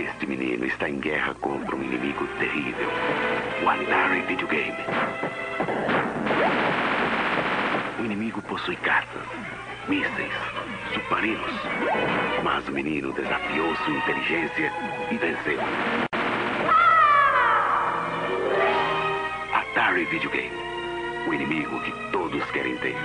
Este menino está em guerra contra um inimigo terrível. O Atari Videogame. O inimigo possui cartas, mísseis, submarinos. Mas o menino desafiou sua inteligência e venceu. Atari Videogame. O inimigo que todos querem ter.